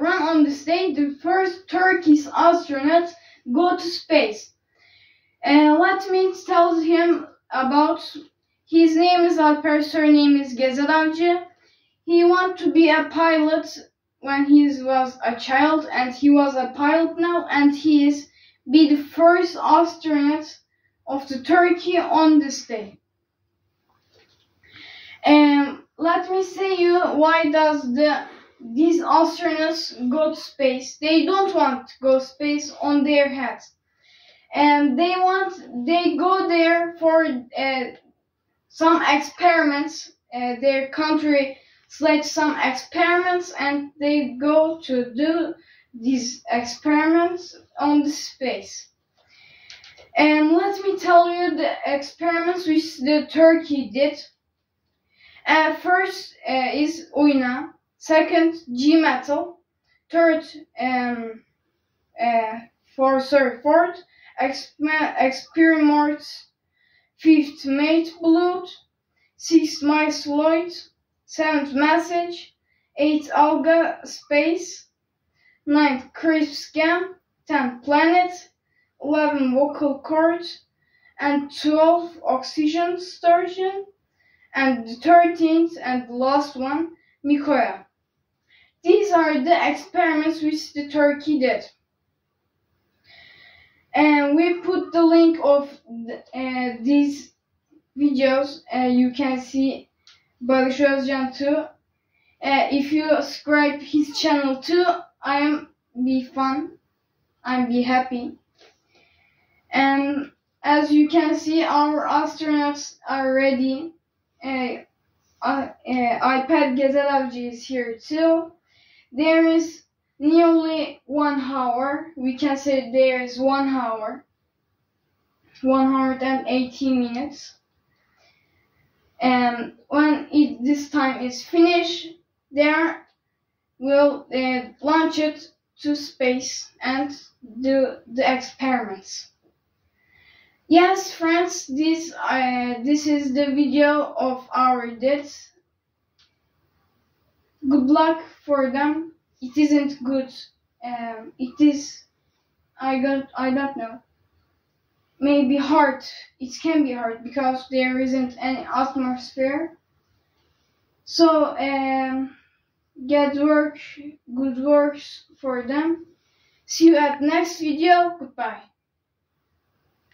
run on this day, the first Turkish astronauts go to space. And let me tell him about his name is Alper, surname is Gezer He wanted to be a pilot when he was a child and he was a pilot now and he is be the first astronaut of the Turkey on this day. And let me say you why does the these astronauts go to space? They don't want to go space on their heads, and they want they go there for uh, some experiments. Uh, their country select some experiments, and they go to do these experiments on the space. And let me tell you the experiments which the Turkey did. Uh, first uh, is Uyna, second G metal, third um, uh, for sorry fourth experiment, fifth mate blood, sixth mice Lloyd, seventh message, eighth alga space, ninth crisp scan, tenth planet, eleven vocal cords, and twelve oxygen sturgeon, and the 13th and last one, Mikoya. These are the experiments which the Turkey did. And we put the link of the, uh, these videos. Uh, you can see Barış Özcan too. Uh, if you subscribe his channel too, I am be fun. I'm be happy. And as you can see, our astronauts are ready uh, uh, Alper Gezeravcı is here too. There is nearly one hour. We can say there is one hour, 118 minutes. And when it, this time is finished, there will uh, launch it to space and do the experiments. Yes, friends, this uh, this is the video of our deaths. Good luck for them. It isn't good. Um, it is. I got. I don't know. Maybe hard. It can be hard because there isn't any atmosphere. So um, get work. Good works for them. See you at next video. Goodbye.